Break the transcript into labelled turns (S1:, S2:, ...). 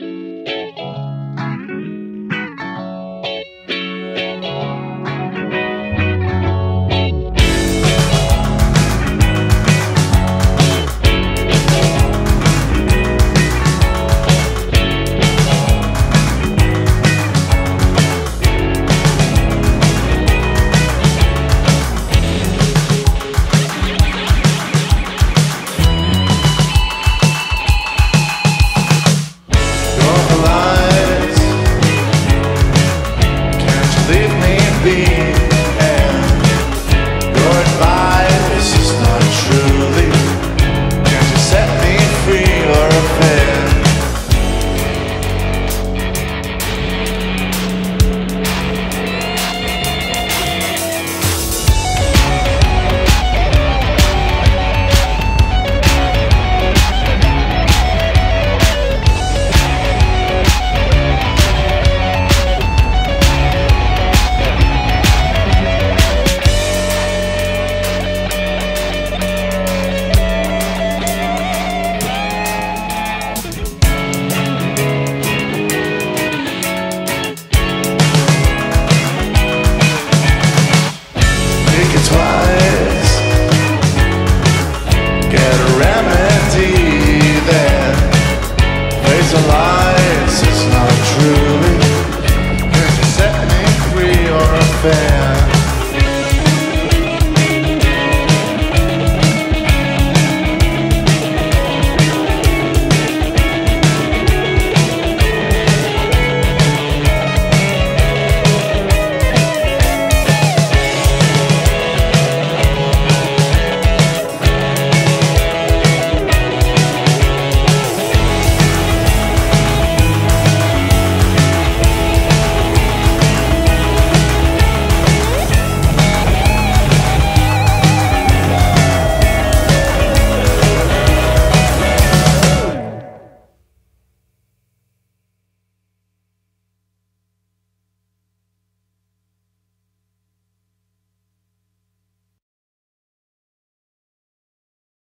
S1: lies, it's truly